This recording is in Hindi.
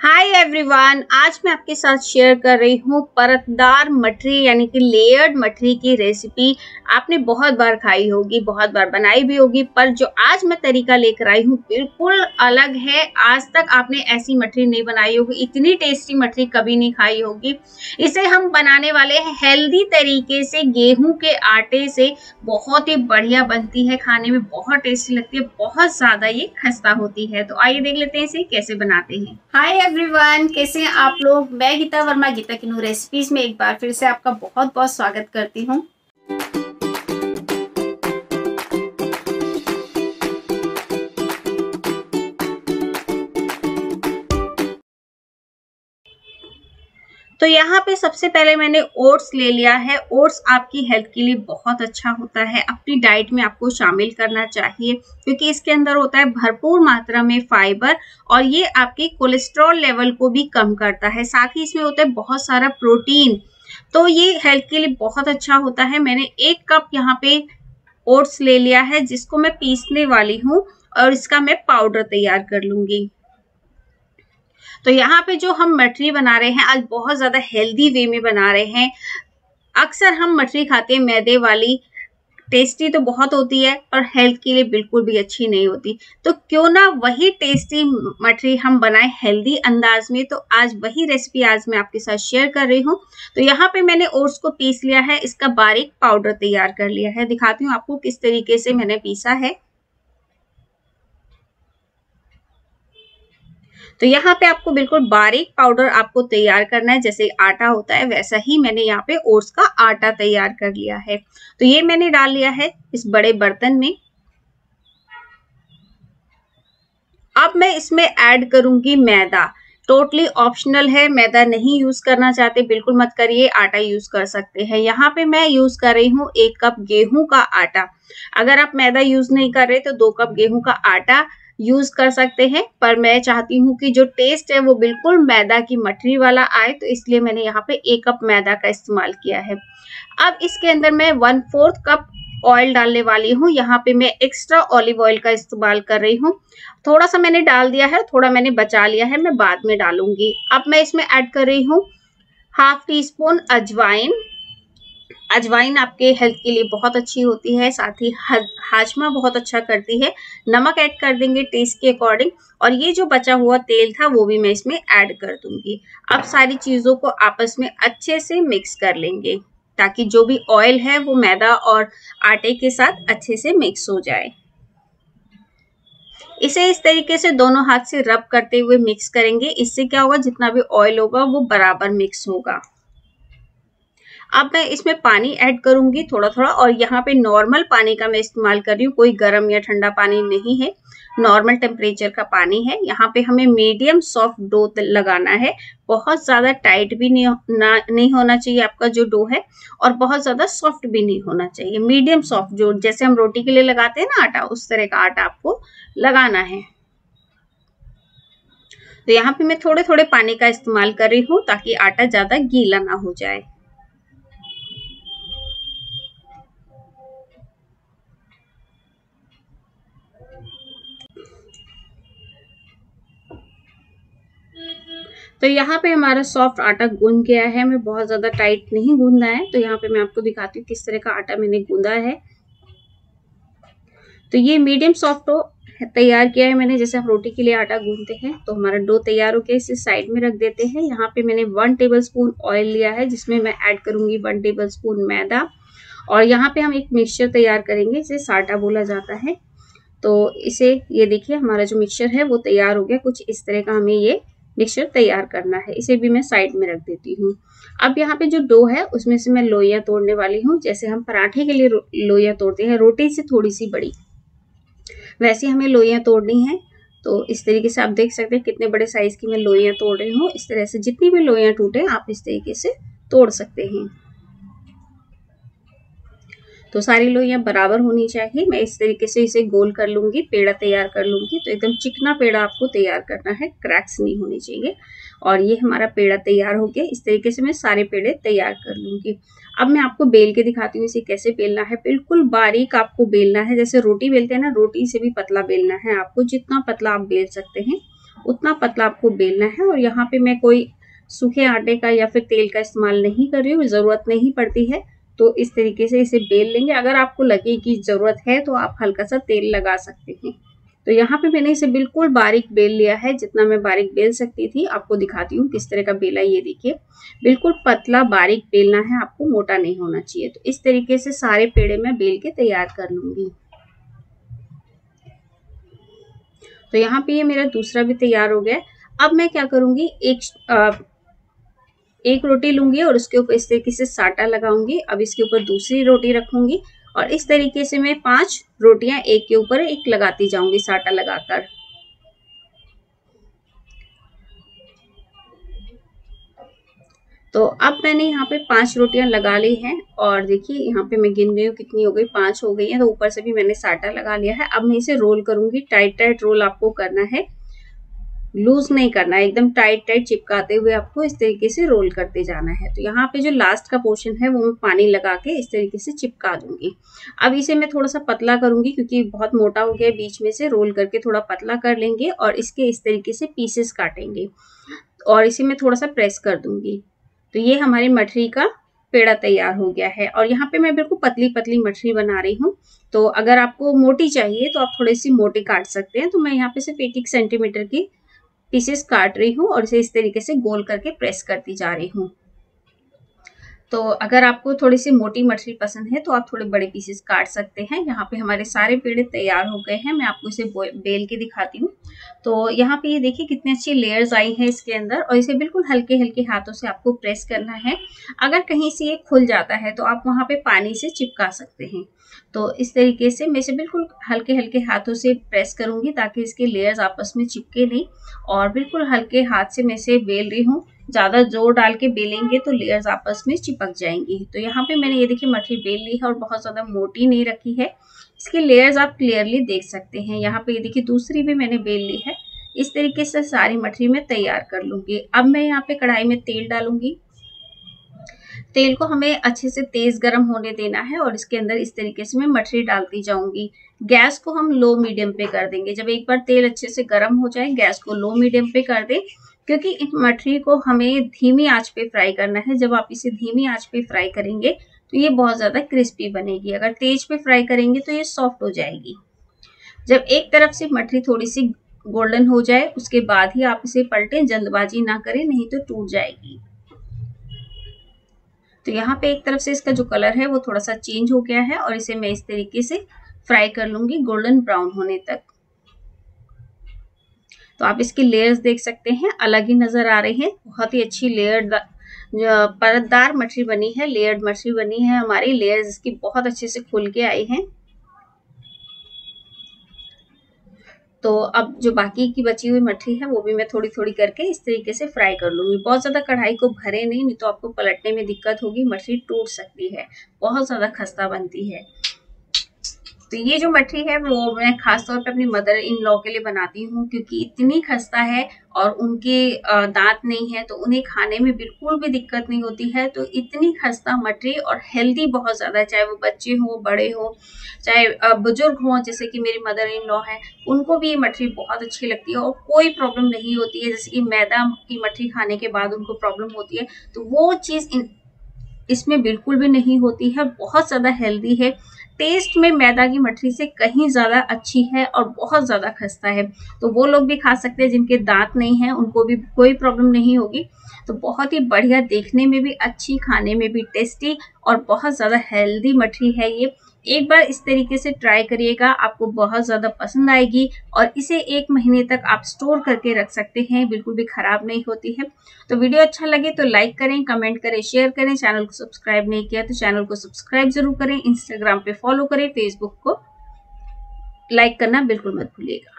हाय एवरीवन आज मैं आपके साथ शेयर कर रही हूँ परतदार मठरी, यानी कि लेयर्ड मठरी की रेसिपी आपने बहुत बार खाई होगी, बहुत बार बनाई भी होगी, पर जो आज मैं तरीका लेकर आई हूँ बिल्कुल अलग है। आज तक आपने ऐसी मठरी नहीं बनाई होगी, इतनी टेस्टी मठरी कभी नहीं खाई होगी। इसे हम बनाने वाले हैं हेल्दी तरीके से, गेहूँ के आटे से। बहुत ही बढ़िया बनती है, खाने में बहुत टेस्टी लगती है, बहुत ज़्यादा ये खस्ता होती है। तो आइए देख लेते हैं इसे कैसे बनाते हैं। हाय एवरीवन कैसे हैं आप लोग? मैं गीता वर्मा गीता किनू रेसिपीज़ में एक बार फिर से आपका बहुत बहुत स्वागत करती हूँ। तो यहाँ पे सबसे पहले मैंने ओट्स ले लिया है। ओट्स आपकी हेल्थ के लिए बहुत अच्छा होता है। अपनी डाइट में आपको शामिल करना चाहिए, क्योंकि इसके अंदर होता है भरपूर मात्रा में फाइबर और ये आपके कोलेस्ट्रॉल लेवल को भी कम करता है। साथ ही इसमें होता है बहुत सारा प्रोटीन। तो ये हेल्थ के लिए बहुत अच्छा होता है। मैंने एक कप यहाँ पे ओट्स ले लिया है, जिसको मैं पीसने वाली हूँ और इसका मैं पाउडर तैयार कर लूँगी। तो यहाँ पे जो हम मटरी बना रहे हैं, आज बहुत ज़्यादा हेल्दी वे में बना रहे हैं। अक्सर हम मटरी खाते हैं, मैदे वाली टेस्टी तो बहुत होती है और हेल्थ के लिए बिल्कुल भी अच्छी नहीं होती। तो क्यों ना वही टेस्टी मटरी हम बनाएँ हेल्दी अंदाज में तो आज वही रेसिपी आज मैं आपके साथ शेयर कर रही हूँ। तो यहाँ पे मैंने ओट्स को पीस लिया है, इसका बारीक पाउडर तैयार कर लिया है। दिखाती हूँ आपको किस तरीके से मैंने पीसा है। तो यहाँ पे आपको बिल्कुल बारीक पाउडर आपको तैयार करना है, जैसे आटा होता है, वैसा ही मैंने यहाँ पे ओट्स का आटा तैयार कर लिया है। तो ये मैंने डाल लिया है इस बड़े बर्तन में। अब मैं इसमें ऐड करूँगी मैदा। टोटली ऑप्शनल है, मैदा नहीं यूज़ करना चाहते, बिल्कुल मत करिए, आटा यूज़ कर सकते हैं। यहाँ पे मैं यूज़ कर रही हूँ एक कप गेहूँ का आटा। अगर आप मैदा यूज़ नहीं कर रहे तो दो कप गेहूँ का आटा यूज़ कर सकते हैं। पर मैं चाहती हूँ कि जो टेस्ट है वो बिल्कुल मैदा की मठरी वाला आए तो इसलिए मैंने यहाँ पे एक कप मैदा का इस्तेमाल किया है। अब इसके अंदर मैं वन फोर्थ कप ऑयल डालने वाली हूँ। यहाँ पे मैं एक्स्ट्रा ऑलिव ऑयल का इस्तेमाल कर रही हूँ। थोड़ा सा मैंने डाल दिया है, थोड़ा मैंने बचा लिया है, मैं बाद में डालूँगी। अब मैं इसमें ऐड कर रही हूँ हाफ़ टी स्पून अजवाइन अजवाइन आपके हेल्थ के लिए बहुत अच्छी होती है, साथ ही हाजमा बहुत अच्छा करती है। नमक ऐड कर देंगे टेस्ट के अकॉर्डिंग और ये जो बचा हुआ तेल था, वो भी मैं इसमें ऐड कर दूँगी। अब सारी चीज़ों को आपस में अच्छे से मिक्स कर लेंगे, ताकि जो भी ऑयल है, वो मैदा और आटे के साथ अच्छे से मिक्स हो जाए। इसे इस तरीके से दोनों हाथ से रब करते हुए मिक्स करेंगे। इससे क्या होगा, जितना भी ऑयल होगा, वो बराबर मिक्स होगा। अब मैं इसमें पानी ऐड करूँगी थोड़ा थोड़ा और यहाँ पे नॉर्मल पानी का मैं इस्तेमाल कर रही हूँ, कोई गर्म या ठंडा पानी नहीं है। नॉर्मल टेम्परेचर का पानी है। यहाँ पे हमें मीडियम सॉफ्ट डो लगाना है। बहुत ज़्यादा टाइट भी नहीं नहीं होना चाहिए आपका जो डो है और बहुत ज़्यादा सॉफ्ट भी नहीं होना चाहिए। मीडियम सॉफ्ट जो जैसे हम रोटी के लिए लगाते हैं ना आटा, उस तरह का आटा आपको लगाना है। तो यहाँ पे मैं थोड़े थोड़े पानी का इस्तेमाल कर रही हूँ ताकि आटा ज़्यादा गीला ना हो जाए। तो यहाँ पे हमारा सॉफ्ट आटा गूंद गया है। हमें बहुत ज़्यादा टाइट नहीं गूंदना है। तो यहाँ पे मैं आपको दिखाती हूँ किस तरह का आटा मैंने गूंदा है। तो ये मीडियम सॉफ्ट डो तैयार किया है मैंने। जैसे हम रोटी के लिए आटा गूंदते हैं तो हमारा डो तैयार हो गया इसे साइड में रख देते हैं। यहाँ पे मैंने वन टेबल स्पून ऑयल लिया है, जिसमें मैं ऐड करूँगी वन टेबल स्पून मैदा। और यहाँ पे हम एक मिक्सचर तैयार करेंगे इसे साटा बोला जाता है। तो इसे, ये देखिए, हमारा जो मिक्सचर है, वो तैयार हो गया। कुछ इस तरह का हमें ये मिक्सचर तैयार करना है। इसे भी मैं साइड में रख देती हूँ। अब यहाँ पे जो डो है, उसमें से मैं लोइया तोड़ने वाली हूँ। जैसे हम पराठे के लिए लोइया तोड़ते हैं, रोटी से थोड़ी सी बड़ी। वैसे हमें लोइयाँ तोड़नी है तो इस तरीके से आप देख सकते हैं कितने बड़े साइज़ की मैं लोइयाँ तोड़ रही हूँ। इस तरह से जितनी भी लोइयाँ टूटे, आप इस तरीके से तोड़ सकते हैं। तो सारी लोइयाँ बराबर होनी चाहिए। मैं इस तरीके से इसे गोल कर लूँगी, पेड़ा तैयार कर लूँगी। तो एकदम चिकना पेड़ा आपको तैयार करना है, क्रैक्स नहीं होने चाहिए। और ये हमारा पेड़ा तैयार हो गया। इस तरीके से मैं सारे पेड़े तैयार कर लूँगी। अब मैं आपको बेल के दिखाती हूँ, इसे कैसे बेलना है। बिल्कुल बारीक आपको बेलना है। जैसे रोटी बेलते हैं ना, रोटी से भी पतला बेलना है आपको। जितना पतला आप बेल सकते हैं, उतना पतला आपको बेलना है। और यहाँ पे मैं कोई सूखे आटे का या फिर तेल का इस्तेमाल नहीं कर रही हूँ। ज़रूरत नहीं पड़ती है। तो इस तरीके से इसे बेल लेंगे। अगर आपको लगे कि ज़रूरत है तो आप हल्का सा तेल लगा सकते हैं। तो यहाँ पे मैंने इसे बिल्कुल बारीक बेल लिया है जितना मैं बारीक बेल सकती थी। आपको दिखाती हूँ किस तरह का बेला ये देखिए। बिल्कुल पतला बारीक बेलना है आपको मोटा नहीं होना चाहिए। तो इस तरीके से सारे पेड़े मैं बेल के तैयार कर लूँगी। तो यहाँ पे ये मेरा दूसरा भी तैयार हो गया। अब मैं क्या करूँगी? एक आ, एक रोटी लूँगी और उसके ऊपर इस तरीके से साटा लगाऊँगी। अब इसके ऊपर दूसरी रोटी रखूँगी और इस तरीके से मैं पाँच रोटियाँ एक के ऊपर एक लगाती जाऊँगी साटा लगाकर। तो अब मैंने यहाँ पे पाँच रोटियाँ लगा ली हैं और देखिए यहाँ पे मैं गिन गई हूँ कितनी हो गई, पाँच हो गई है तो ऊपर से भी मैंने साटा लगा लिया है। अब मैं इसे रोल करूँगी टाइट टाइट रोल आपको करना है। लूज नहीं करना है, एकदम टाइट टाइट चिपकाते हुए आपको इस तरीके से रोल करते जाना है। तो यहाँ पे जो लास्ट का पोर्शन है, वो मैं पानी लगा के इस तरीके से चिपका दूँगी। अब इसे मैं थोड़ा सा पतला करूँगी, क्योंकि बहुत मोटा हो गया बीच में से रोल करके थोड़ा पतला कर लेंगे और इसके इस तरीके से पीसेस काटेंगे। और इसे मैं थोड़ा सा प्रेस कर दूँगी। तो ये हमारी मठरी का पेड़ा तैयार हो गया है। और यहाँ पे मैं बिल्कुल पतली पतली मछली बना रही हूँ। तो अगर आपको मोटी चाहिए तो आप थोड़ी सी मोटी काट सकते हैं। तो मैं यहाँ पे सिर्फ़ एक एक सेंटीमीटर की पीसेस काट रही हूँ और इसे इस तरीके से गोल करके प्रेस करती जा रही हूँ। तो अगर आपको थोड़ी सी मोटी मछली पसंद है तो आप थोड़े बड़े पीसेस काट सकते हैं। यहाँ पे हमारे सारे पेड़े तैयार हो गए हैं। मैं आपको इसे बेल के दिखाती हूँ। तो यहाँ पे ये देखिए कितनी अच्छी लेयर्स आई हैं इसके अंदर और इसे बिल्कुल हल्के हल्के हाथों से आपको प्रेस करना है। अगर कहीं से ये खुल जाता है तो आप वहाँ पे पानी से चिपका सकते हैं। तो इस तरीके से मैं इसे बिल्कुल हल्के हल्के हाथों से प्रेस करूँगी ताकि इसके लेयर्स आपस में चिपके नहीं और बिल्कुल हल्के हाथ से मैं इसे बेल रही हूँ। ज़्यादा ज़ोर डाल के बेलेंगे तो लेयर्स आपस में चिपक जाएँगी। तो यहाँ पे मैंने ये देखिए मछली बेल ली है और बहुत ज़्यादा मोटी नहीं रखी है। इसके लेयर्स आप क्लियरली देख सकते हैं। यहाँ पे ये देखिए दूसरी भी मैंने बेल ली है। इस तरीके से सारी मछली मैं तैयार कर लूँगी। अब मैं यहाँ पे कढ़ाई में तेल डालूँगी। तेल को हमें अच्छे से तेज गर्म होने देना है और इसके अंदर इस तरीके से मैं मछली डालती जाऊँगी। गैस को हम लो मीडियम पे कर देंगे। जब एक बार तेल अच्छे से गर्म हो जाए, गैस को लो मीडियम पे कर दें। क्योंकि इस मछली को हमें धीमी आँच पे फ्राई करना है। जब आप इसे धीमी आँच पे फ्राई करेंगे तो ये बहुत ज़्यादा क्रिस्पी बनेगी। अगर तेज पे फ्राई करेंगे तो ये सॉफ्ट हो जाएगी। जब एक तरफ़ से मछली थोड़ी सी गोल्डन हो जाए, उसके बाद ही आप इसे पलटें, जल्दबाजी ना करें, नहीं तो टूट जाएगी। तो यहाँ पे एक तरफ़ से इसका जो कलर है, वो थोड़ा सा चेंज हो गया है और इसे मैं इस तरीके से फ्राई कर लूँगी गोल्डन ब्राउन होने तक। तो आप इसकी लेयर्स देख सकते हैं, अलग ही नज़र आ रही है। बहुत ही अच्छी लेयर परतदार मछली बनी है लेयर्ड मछली बनी है हमारी। लेयर्स इसकी बहुत अच्छे से खुल के आई हैं। तो अब जो बाकी की बची हुई मछली है, वो भी मैं थोड़ी थोड़ी करके इस तरीके से फ्राई कर लूँगी। बहुत ज़्यादा कढ़ाई को भरे नहीं नहीं तो आपको पलटने में दिक्कत होगी, मछली टूट सकती है। बहुत ज़्यादा खस्ता बनती है। तो ये जो मठरी है, वो मैं खासतौर पे अपनी मदर इन लॉ के लिए बनाती हूँ, क्योंकि इतनी खस्ता है और उनके दांत नहीं है तो उन्हें खाने में बिल्कुल भी दिक्कत नहीं होती है। तो इतनी खस्ता मठरी और हेल्दी बहुत ज़्यादा है चाहे वो बच्चे हों, बड़े हों, चाहे बुज़ुर्ग हों, जैसे कि मेरी मदर इन लॉ है, उनको भी ये मठरी बहुत अच्छी लगती है और कोई प्रॉब्लम नहीं होती है। जैसे कि मैदा की मठरी खाने के बाद उनको प्रॉब्लम होती है तो वो चीज़ इसमें बिल्कुल भी नहीं होती है। बहुत ज़्यादा हेल्दी है। टेस्ट में मैदा की मठरी से कहीं ज़्यादा अच्छी है और बहुत ज़्यादा खस्ता है। तो वो लोग भी खा सकते हैं जिनके दांत नहीं हैं, उनको भी कोई प्रॉब्लम नहीं होगी। तो बहुत ही बढ़िया देखने में भी, अच्छी खाने में भी टेस्टी और बहुत ज़्यादा हेल्दी मठरी है ये। एक बार इस तरीके से ट्राई करिएगा, आपको बहुत ज़्यादा पसंद आएगी और इसे एक महीने तक आप स्टोर करके रख सकते हैं, बिल्कुल भी ख़राब नहीं होती है। तो वीडियो अच्छा लगे तो लाइक करें कमेंट करें शेयर करें चैनल को सब्सक्राइब नहीं किया तो चैनल को सब्सक्राइब ज़रूर करें इंस्टाग्राम पे फॉलो करें फेसबुक को लाइक करना बिल्कुल मत भूलिएगा।